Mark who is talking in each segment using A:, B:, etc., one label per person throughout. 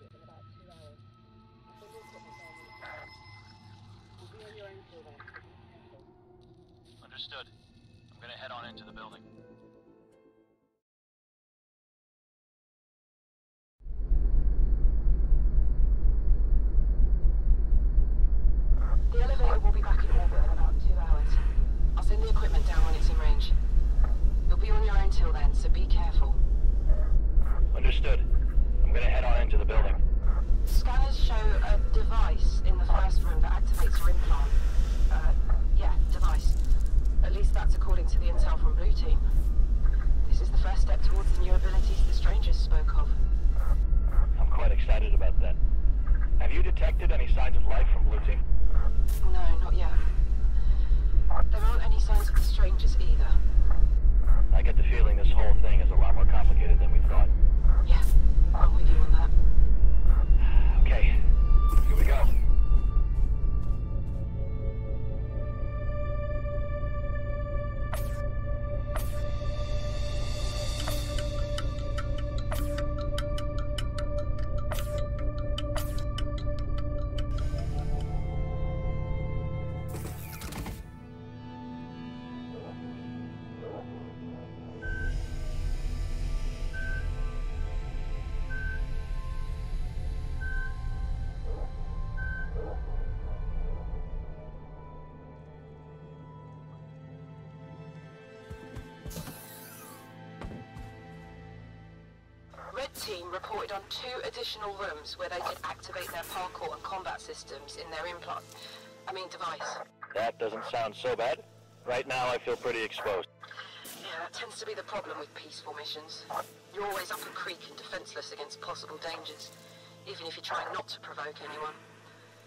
A: in about two hours. I'll send you equipment down when it's ready. You'll be on your.
B: Understood. I'm gonna head on into the building.
C: The elevator will be back in orbit in about two hours. I'll send the equipment down when it's in range. You'll be on your own till then, so be careful.
B: Understood. I'm gonna head on into the building.
C: Scanners show a device in the first room that activates your implant. Uh, yeah, device. At least that's according to the intel from Blue Team. This is the first step towards the new abilities the Strangers spoke of.
B: I'm quite excited about that. Have you detected any signs of life from Blue Team?
C: No, not yet. There aren't any signs of the Strangers either.
B: I get the feeling this whole thing is a lot more complicated than we thought.
C: Yeah, I'm with you on that.
B: Okay, here we go.
C: Team reported on two additional rooms where they could activate their parkour and combat systems in their implant. I mean device.
B: That doesn't sound so bad. Right now I feel pretty exposed.
C: Yeah, that tends to be the problem with peaceful missions. You're always up a creek and defenseless against possible dangers, even if you're trying not to provoke anyone.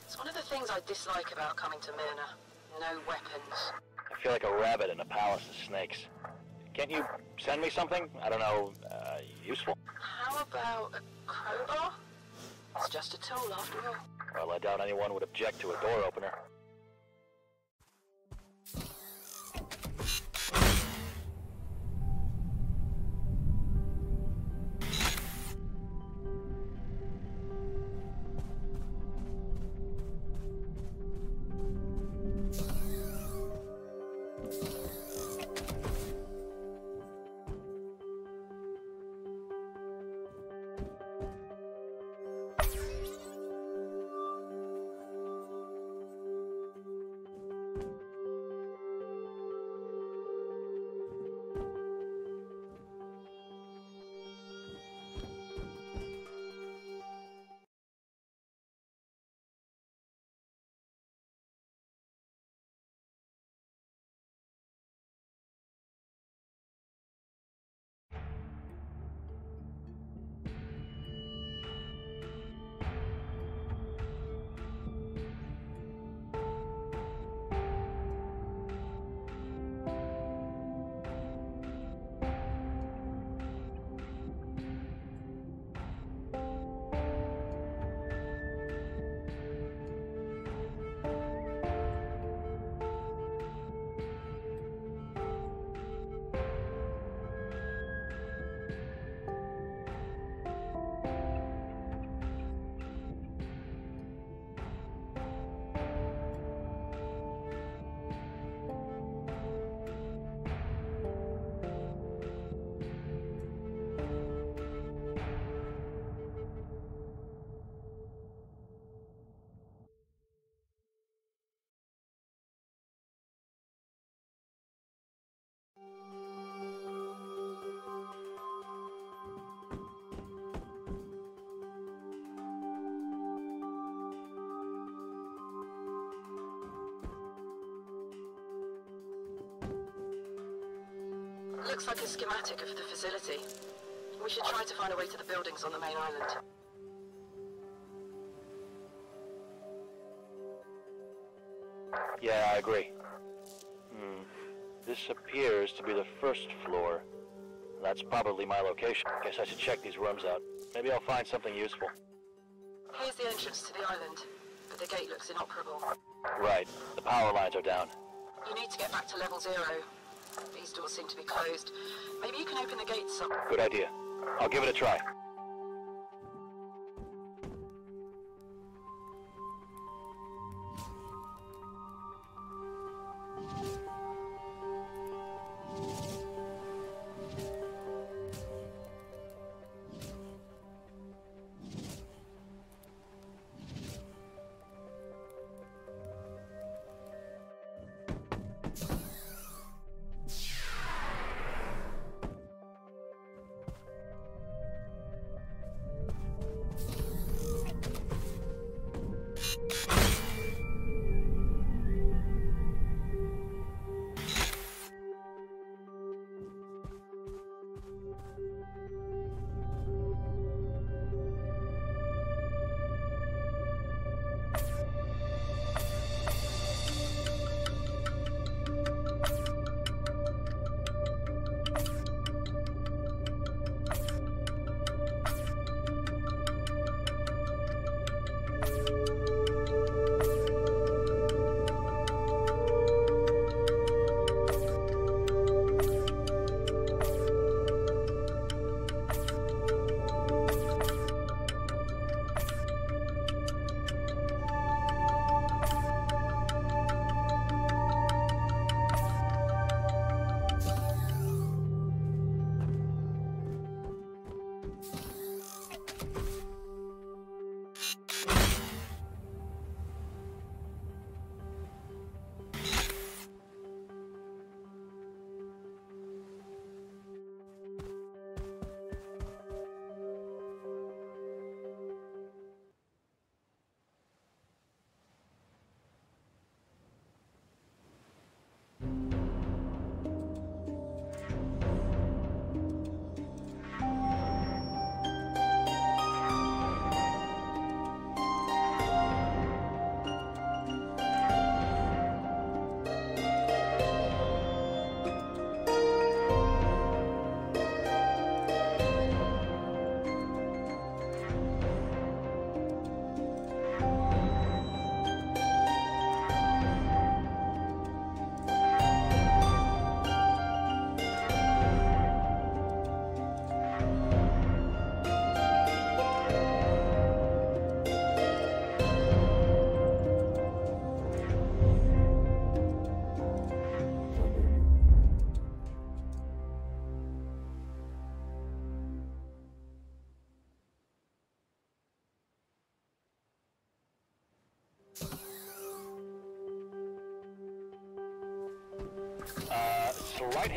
C: It's one of the things I dislike about coming to Mirnah. No weapons.
B: I feel like a rabbit in a palace of snakes. Can't you send me something? I don't know, uh, useful?
C: About a crowbar? It's just a tool after all.
B: Well, I doubt anyone would object to a door opener.
C: Looks like a schematic of the facility. We should try to find a way to the buildings on the main island.
B: Yeah, I agree. Hmm. This appears to be the first floor. That's probably my location. Guess I should check these rooms out. Maybe I'll find something useful.
C: Here's the entrance to the island, but the gate looks inoperable.
B: Right. The power lines are down.
C: You need to get back to level zero. These doors seem to be closed. Maybe you can open the gates some.
B: Good idea. I'll give it a try.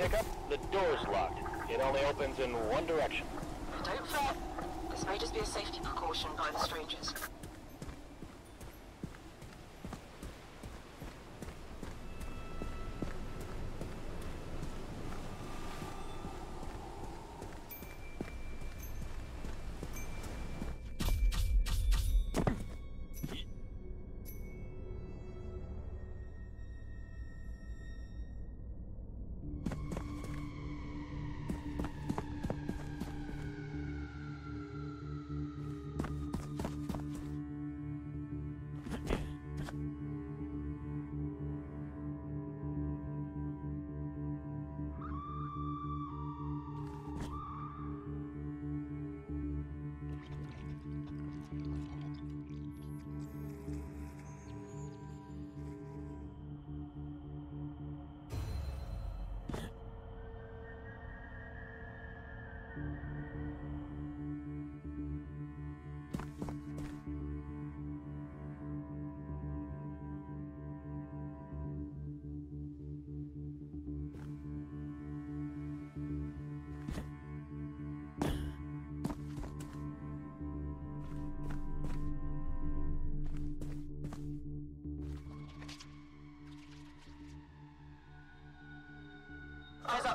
B: Hiccup, the door's locked. It only opens in one direction.
C: Don't fret. This may just be a safety precaution by the strangers.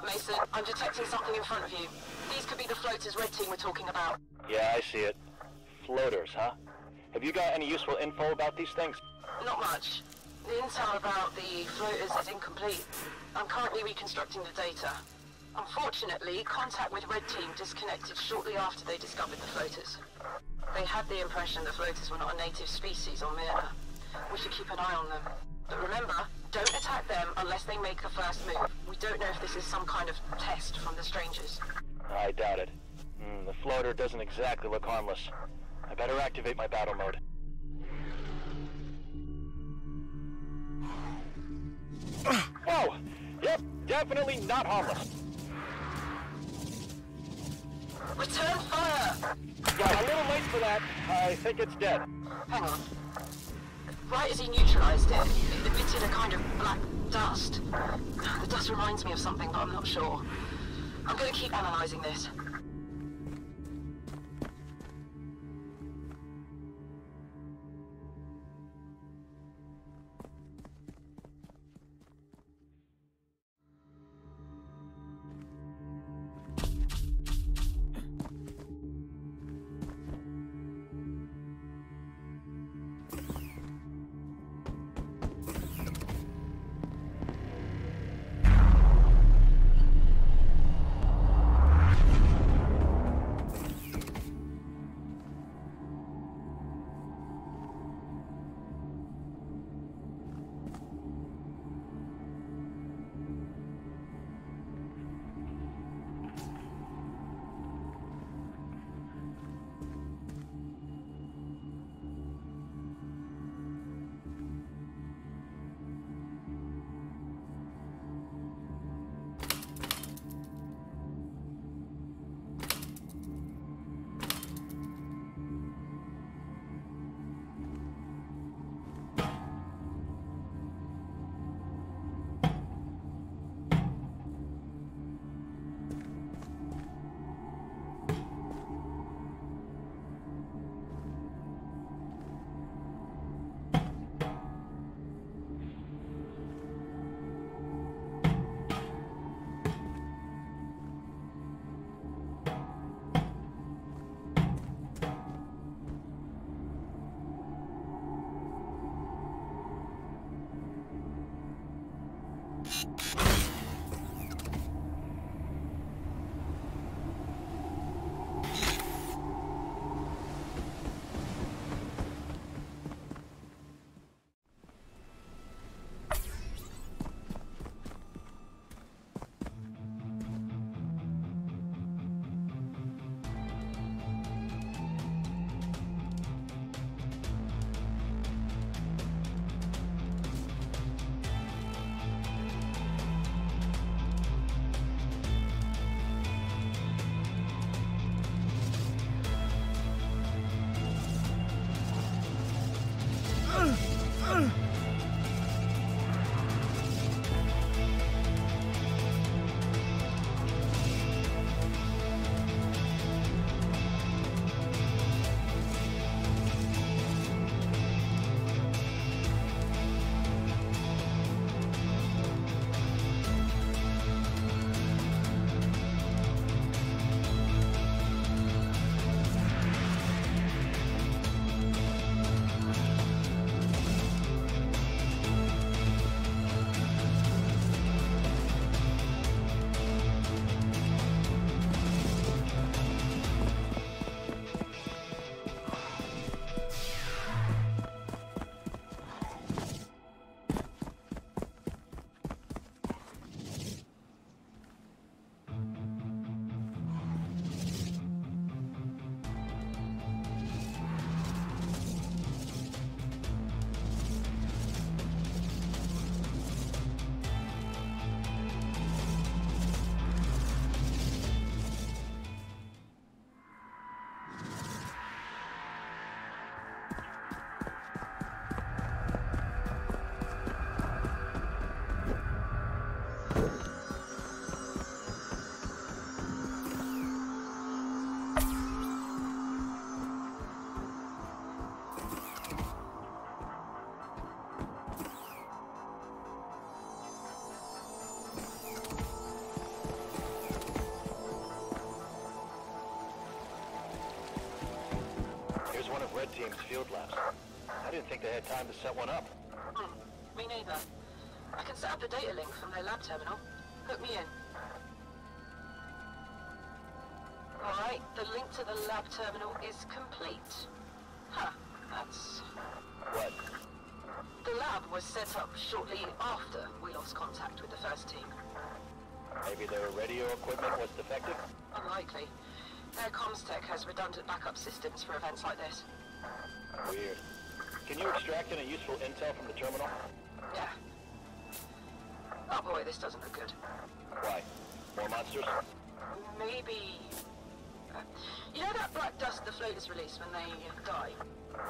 C: Up, Mason. I'm detecting something in front of you. These could be the floaters Red Team were talking about.
B: Yeah, I see it. Floaters, huh? Have you got any useful info about these things?
C: Not much. The intel about the floaters is incomplete. I'm currently reconstructing the data. Unfortunately, contact with Red Team disconnected shortly after they discovered the floaters. They had the impression the floaters were not a native species on Mirnah. We should keep an eye on them. But remember, don't attack them unless they make the first move. Don't know if this is some kind of test from the strangers.
B: I doubt it. Hmm, the floater doesn't exactly look harmless. I better activate my battle mode. Whoa! Yep, definitely not harmless.
C: Return fire!
B: Yeah, a little late for that. I think it's dead.
C: Hang on. Right as he neutralized it, it emitted a kind of black dust. The dust reminds me of something, but I'm not sure. I'm gonna keep analyzing this.
B: Team's field labs. I didn't think they had time to set one up.
C: Hmm, me neither. I can set up a data link from their lab terminal. Hook me in. Alright, the link to the lab terminal is complete. Huh, that's...
B: What?
C: The lab was set up shortly after we lost contact with the first team.
B: Maybe their radio equipment was defective?
C: Unlikely. Their comms tech has redundant backup systems for events like this.
B: Weird. Can you extract any useful intel from the terminal?
C: Yeah. Oh boy, this doesn't look good.
B: Why? More monsters?
C: Maybe... Uh, you know that black dust the floaters release when they uh, die?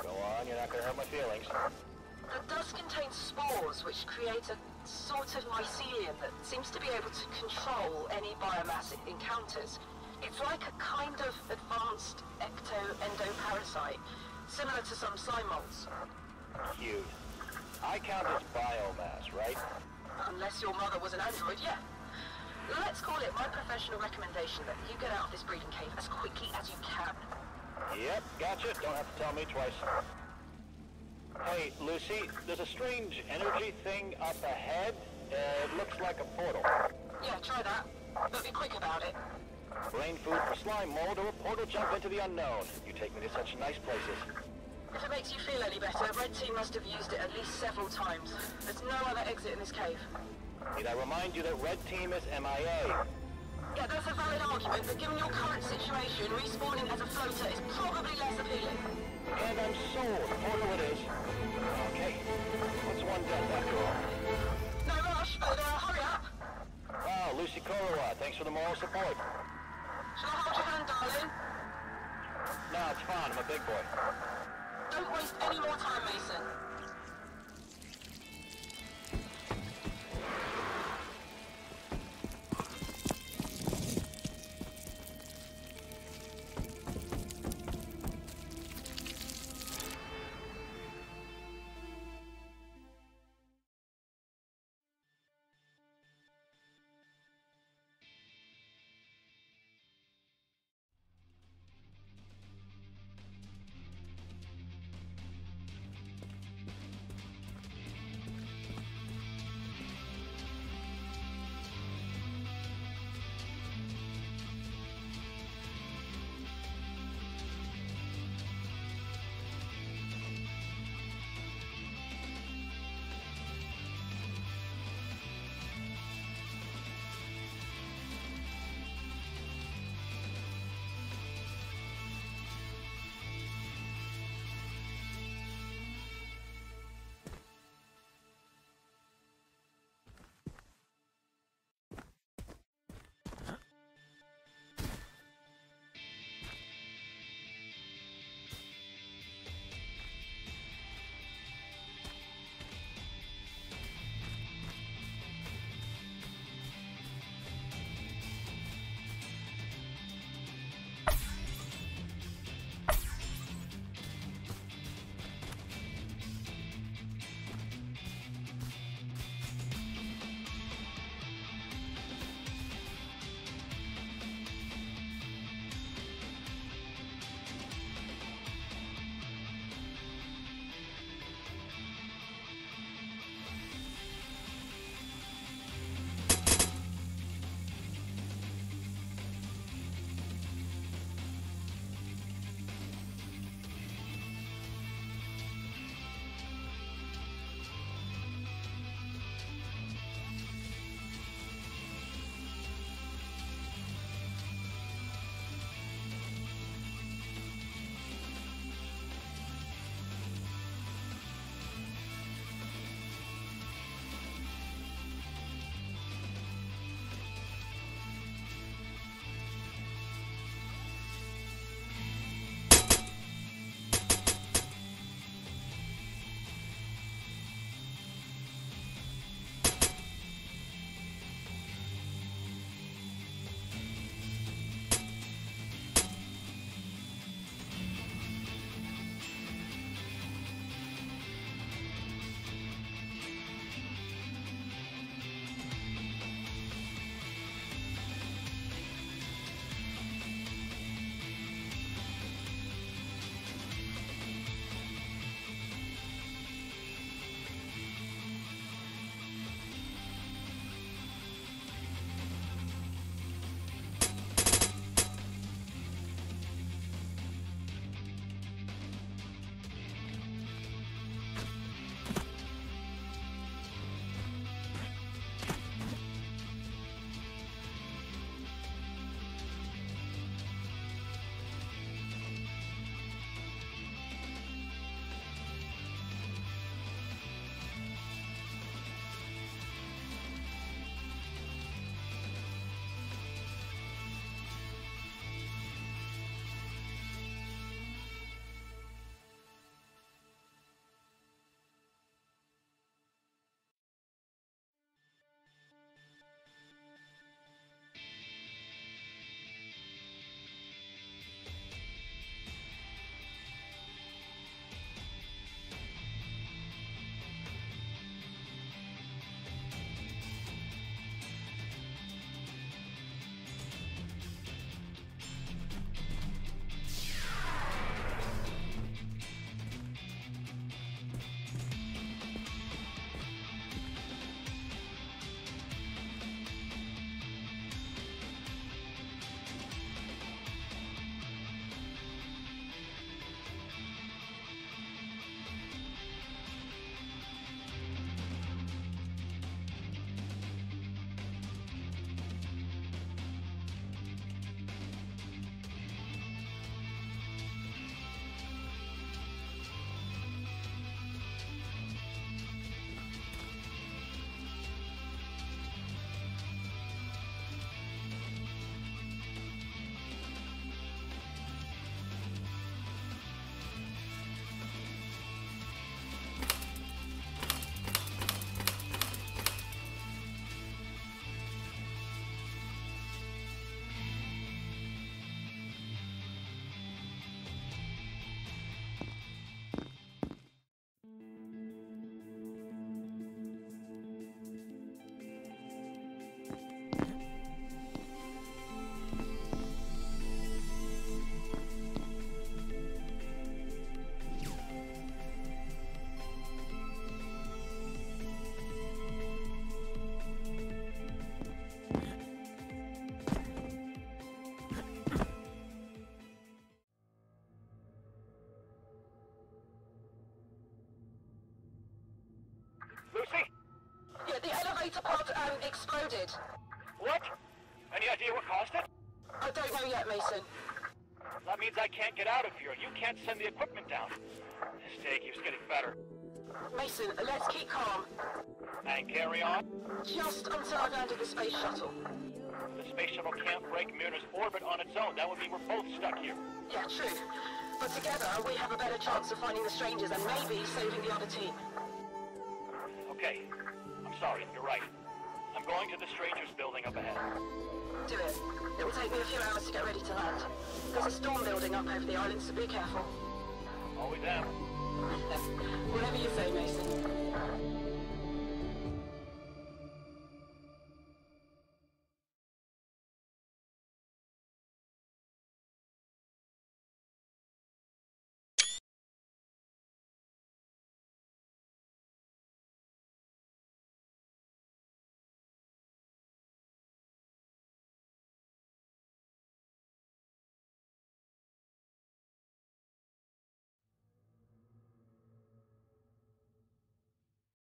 B: Go on, you're not gonna hurt my feelings.
C: The dust contains spores which create a sort of mycelium that seems to be able to control any biomass it encounters. It's like a kind of advanced ecto-endoparasite, similar to some slime molds.
B: Cute. I count as biomass, right?
C: Unless your mother was an android, yeah. Let's call it my professional recommendation that you get out of this breeding cave as quickly as you can.
B: Yep, gotcha. Don't have to tell me twice. Hey, Lucy, there's a strange energy thing up ahead. Uh, it looks like a portal.
C: Yeah, try that. But be quick about it.
B: Brain food for slime mold or a portal jump into the unknown. You take me to such nice places.
C: If it makes you feel any better, Red Team must have used it at least several times. There's no other exit in this cave.
B: Need I remind you that Red Team is MIA?
C: Yeah, that's a valid argument, but given your current situation, respawning as a floater is probably less appealing.
B: And I'm sold. Portal it is. Okay. What's one death after all?
C: No rush, but uh, hurry up.
B: Wow, Lucy Korowa, thanks for the moral support.
C: I hold your hand, darling?
B: No, it's fine. I'm a big boy.
C: Don't waste any more time, Mason. Exploded.
B: What? Any idea what caused it?
C: I don't know yet, Mason.
B: That means I can't get out of here. You can't send the equipment down. This day keeps getting better.
C: Mason, let's keep calm.
B: And carry on.
C: Just until I've landed the space shuttle.
B: The space shuttle can't break Mirnah's orbit on its own. That would mean we're both stuck here.
C: Yeah, true. But together, we have a better chance of finding the strangers and maybe saving the other team.
B: Okay. I'm sorry. You're right. I'm going to the stranger's building up ahead.
C: Do it. It will take me a few hours to get ready to land. There's a storm building up over the island, so be careful.
B: Always am.
C: Whatever you say, Mason.